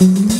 Mm-hmm.